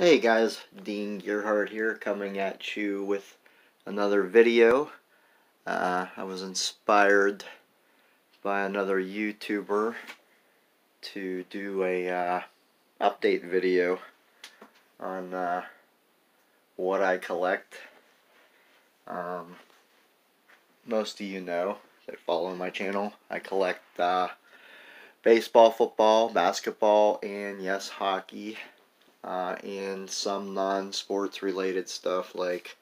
Hey guys, Dean Gearhart here coming at you with another video. Uh, I was inspired by another YouTuber to do a uh, update video on uh, what I collect. Um, most of you know that follow my channel, I collect uh, baseball, football, basketball, and yes, hockey uh, and some non-sports related stuff like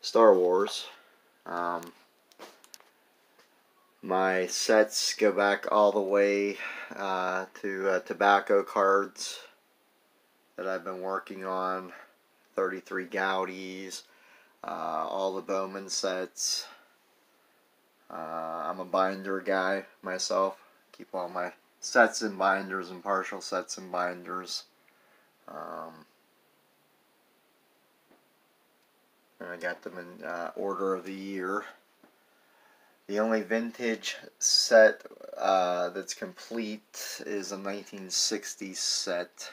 Star Wars. Um, my sets go back all the way uh, to uh, tobacco cards that I've been working on, 33 Goudeys, uh, all the Bowman sets. Uh, I'm a binder guy myself, keep all my sets and binders and partial sets and binders. Um, and I got them in uh, order of the year. The only vintage set uh, that's complete is a 1960s set.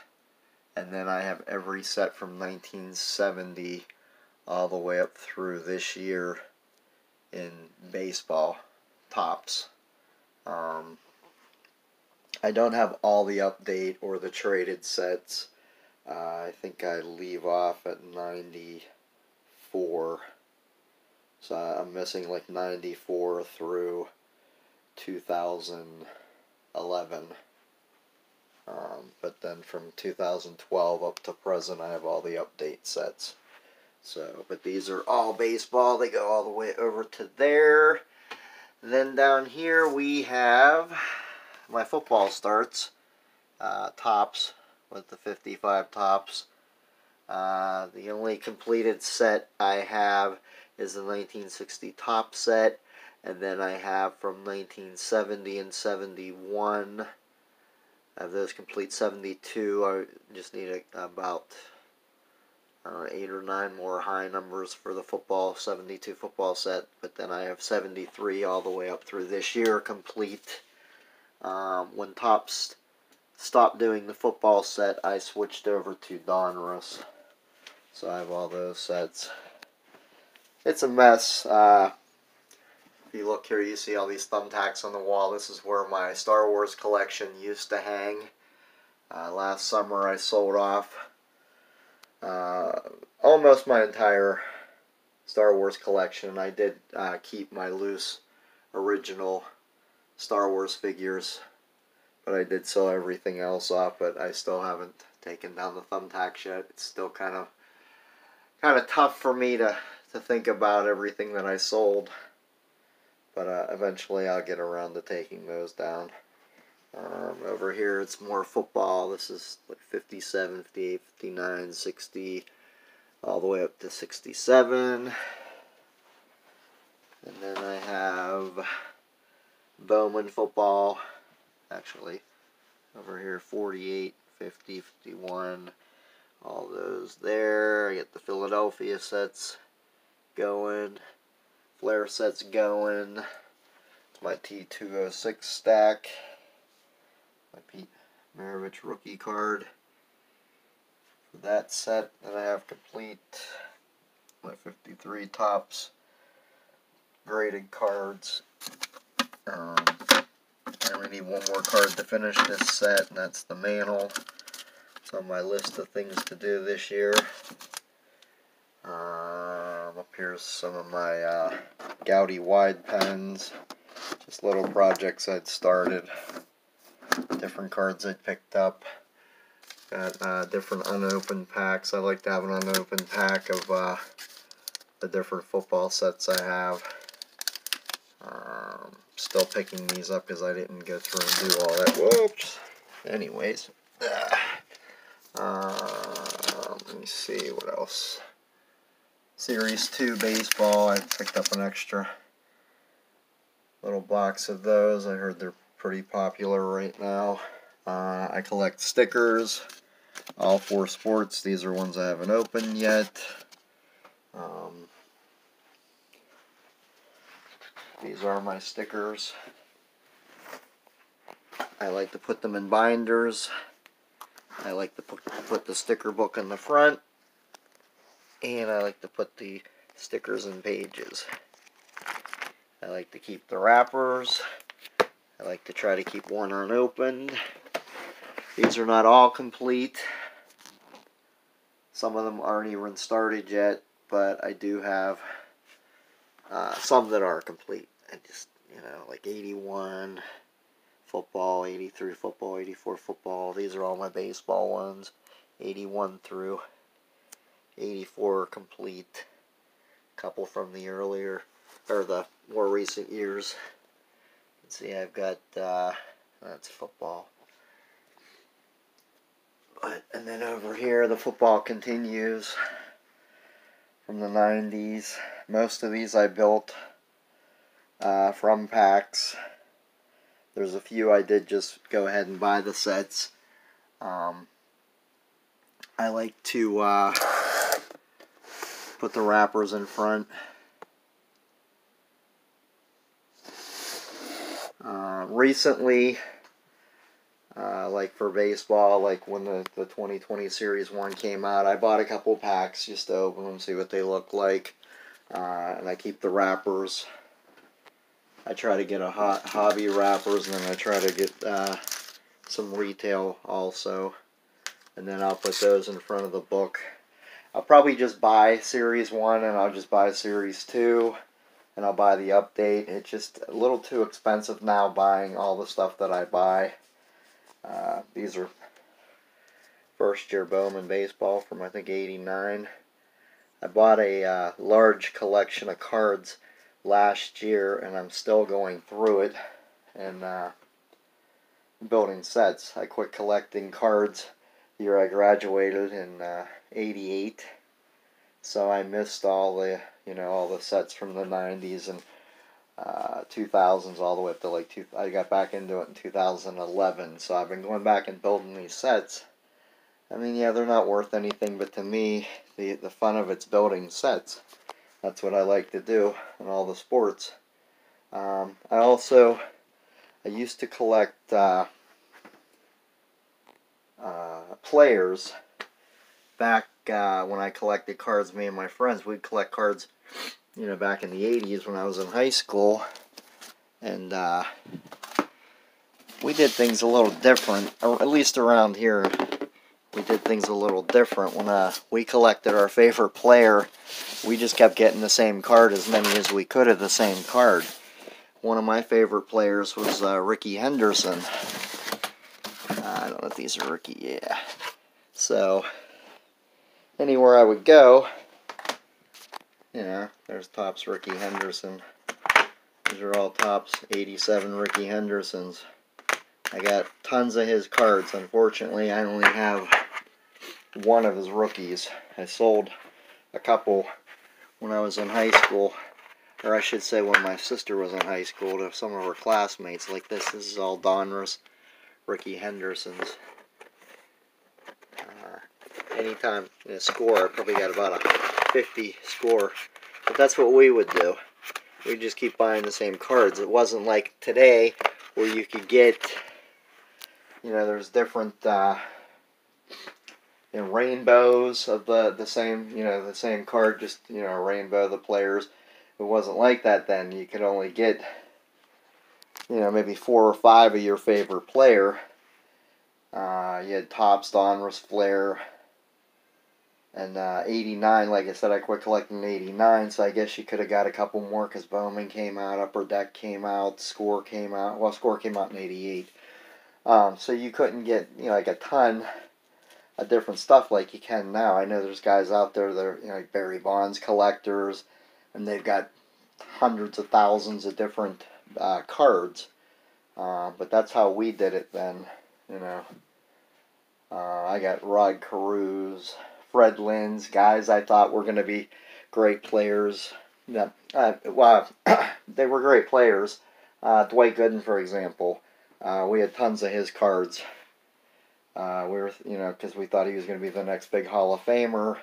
And then I have every set from 1970 all the way up through this year in baseball Topps. Um, I don't have all the update or the traded sets. Uh, I think I leave off at 94. So I'm missing like 94 through 2011. Um, but then from 2012 up to present, I have all the update sets. So, but these are all baseball. They go all the way over to there. Then down here we have my football starts. Uh, Topps with the 55 Topps. Uh, the only completed set I have is the 1960 Topps set, and then I have from 1970 and 71. I have those complete 72. I just need a, about uh, eight or nine more high numbers for the football 72 football set, but then I have 73 all the way up through this year complete. Um, when Topps stopped doing the football set, I switched over to Donruss. So I have all those sets. It's a mess. Uh, if you look here, you see all these thumbtacks on the wall. This is where my Star Wars collection used to hang. Uh, last summer I sold off uh, almost my entire Star Wars collection. And I did uh, keep my loose original Star Wars figures but I did sell everything else off, but I still haven't taken down the thumbtacks yet. It's still kind of kind of tough for me to, to think about everything that I sold. But uh, eventually I'll get around to taking those down. Um, over here it's more football. This is like 57, 58, 59, 60, all the way up to 67. And then I have Bowman football actually. Over here, 48, 50, 51, all those there. I get the Philadelphia sets going, Fleer sets going. It's my T206 stack. My Pete Maravich rookie card. For that set that I have complete. My 53 Topps graded cards. Um, and we need one more card to finish this set, and that's the Mantle. It's on my list of things to do this year. Um, up here's some of my uh, wide pens. Just little projects I'd started. Different cards I'd picked up. Got uh, different unopened packs. I like to have an unopened pack of uh, the different football sets I have. Um, still picking these up because I didn't go through and do all that. Whoops. Anyways. Uh, let me see what else. Series 2 baseball. I picked up an extra little box of those. I heard they're pretty popular right now. Uh, I collect stickers. All four sports. These are ones I haven't opened yet. Um, These are my stickers. I like to put them in binders. I like to put, the sticker book in the front. And I like to put the stickers and pages. I like to keep the wrappers. I like to try to keep one unopened. These are not all complete. Some of them aren't even started yet, but I do have uh, some that are complete. I just, you know, like 81 football, 83 football, 84 football. These are all my baseball ones. 81 through 84 complete. Couple from the earlier, or the more recent years. see, I've got, uh, that's football. But, and then over here, the football continues from the 90s. Most of these I built uh, from packs. There's a few I did just go ahead and buy the sets. Um, I like to uh, put the wrappers in front. Uh, recently, uh, like for baseball, like when the, the 2020 Series 1 came out, I bought a couple packs just to open them, see what they look like. Uh, and I keep the wrappers. I try to get a hot hobby wrappers, and then I try to get uh, some retail also. And then I'll put those in front of the book. I'll probably just buy Series 1 and I'll just buy Series 2 and I'll buy the update. It's just a little too expensive now buying all the stuff that I buy. Uh, these are first year Bowman baseball from I think 89. I bought a uh, large collection of cards last year and I'm still going through it and uh, building sets. I quit collecting cards the year I graduated in uh, 88 so I missed all the you know all the sets from the 90s and uh, 2000s all the way up to like two, I got back into it in 2011 so I've been going back and building these sets. I mean yeah they're not worth anything but to me the the fun of it's building sets that's what I like to do in all the sports. Um, I also I used to collect uh, uh, players. Back uh, when I collected cards me and my friends we'd collect cards you know, back in the 80s when I was in high school. And uh, we did things a little different, or at least around here, we did things a little different. When uh, we collected our favorite player, we just kept getting the same card, as many as we could of the same card. One of my favorite players was uh, Rickey Henderson. I don't know if these are Rickey, yeah. So, anywhere I would go, you know, there's Topps Rickey Henderson. These are all Topps 87 Rickey Hendersons. I got tons of his cards. Unfortunately, I only have one of his rookies. I sold a couple when I was in high school, or I should say when my sister was in high school, to some of her classmates like this. This is all Donruss Rickey Hendersons. Uh, anytime in a score, I probably got about a 50 score. But that's what we would do. We'd just keep buying the same cards. It wasn't like today where you could get, you know, there's different uh, you know, rainbows of the, the same, you know, the same card, just, you know, rainbow of the players. It wasn't like that then. You could only get, you know, maybe four or five of your favorite player. Uh, you had Topps, Donruss, Fleer, and uh, 89, like I said, I quit collecting 89, so I guess you could have got a couple more because Bowman came out, Upper Deck came out, Score came out. Well, Score came out in 88. Um, so you couldn't get, you know, like a ton of different stuff like you can now. I know there's guys out there that are, you know, like Barry Bonds collectors, and they've got hundreds of thousands of different uh, cards. Uh, but that's how we did it then, you know. Uh, I got Rod Carews, Fred Lynns, guys I thought were going to be great players. Yeah, uh, well, they were great players. Uh, Dwight Gooden, for example, uh, we had tons of his cards. Uh, we were, you know, because we thought he was going to be the next big Hall of Famer.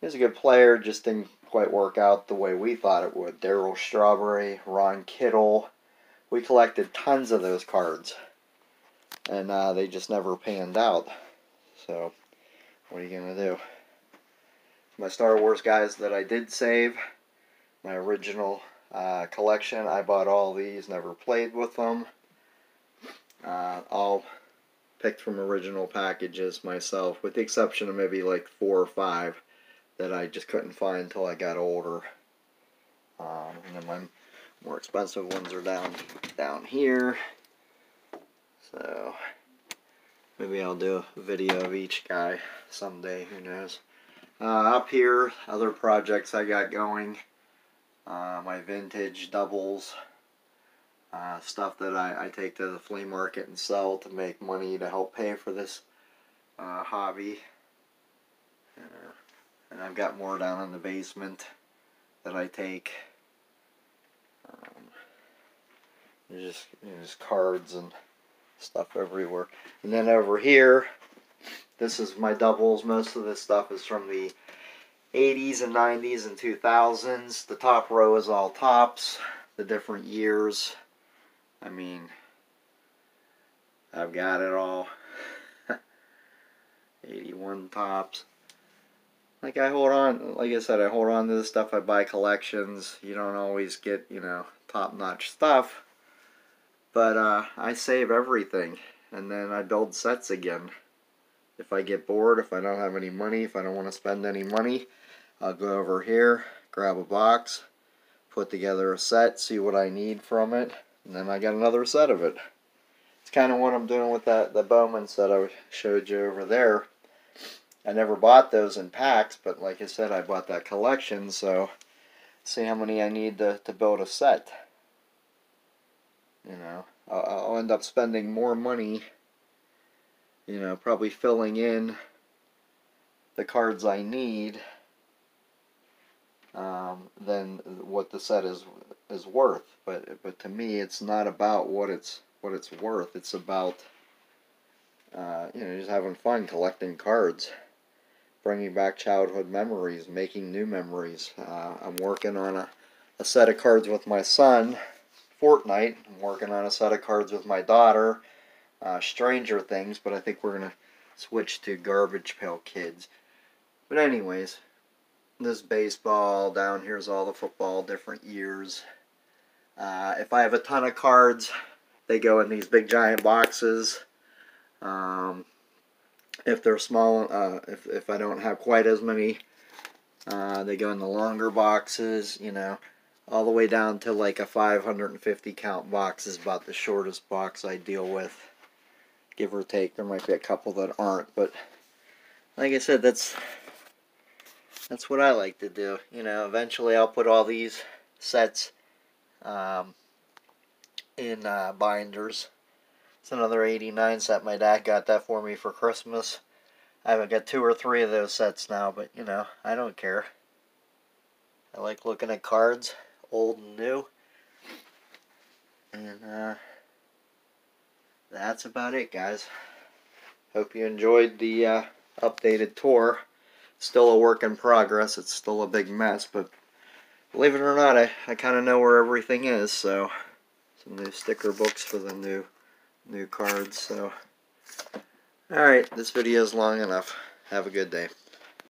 He was a good player, just didn't quite work out the way we thought it would. Darryl Strawberry, Ron Kittle. We collected tons of those cards, and uh, they just never panned out. So, what are you gonna do? My Star Wars guys that I did save, my original uh, collection. I bought all these, never played with them. Uh, all picked from original packages myself, with the exception of maybe like four or five that I just couldn't find until I got older. Um, and then my more expensive ones are down down here. So maybe I'll do a video of each guy someday. Who knows? Uh, up here, other projects I got going. Uh, my vintage doubles. Uh, stuff that I, I take to the flea market and sell to make money to help pay for this uh, hobby. and I've got more down in the basement that I take. Um, there's just, just cards and stuff everywhere. And then over here, this is my doubles. Most of this stuff is from the 80s and 90s and 2000s. The top row is all Topps, the different years. I mean, I've got it all. 81 Topps. Like I hold on, like I said, I hold on to the stuff. I buy collections. You don't always get, you know, top-notch stuff. But uh, I save everything. And then I build sets again. If I get bored, if I don't have any money, if I don't want to spend any money, I'll go over here, grab a box, put together a set, see what I need from it, and then I got another set of it. It's kind of what I'm doing with that the Bowman set I showed you over there. I never bought those in packs, but like I said, I bought that collection, so see how many I need to, to build a set. You know, I'll, end up spending more money, you know, probably filling in the cards I need um, than what the set is is worth. But but to me, it's not about what it's what it's worth. It's about uh, you know just having fun collecting cards, bringing back childhood memories, making new memories. Uh, I'm working on a, a set of cards with my son, Fortnite. I'm working on a set of cards with my daughter, uh, Stranger Things. But I think we're gonna switch to Garbage Pail Kids. But anyways, this baseball, down here's all the football, different years. Uh, if I have a ton of cards, they go in these big giant boxes. Um, if they're small, uh, if, if I don't have quite as many, uh, they go in the longer boxes, you know, all the way down to like a 550 count box is about the shortest box I deal with, give or take. There might be a couple that aren't, but like I said, that's that's what I like to do. You know, eventually I'll put all these sets um, in uh, binders. It's another 89 set. My dad got that for me for Christmas. I haven't got two or three of those sets now, but you know, I don't care. I like looking at cards, old and new. And uh, that's about it, guys. Hope you enjoyed the uh, updated tour still a work in progress. It's still a big mess, but believe it or not, I, I kind of know where everything is. So some new sticker books for the new new cards. So all right, this video is long enough. Have a good day.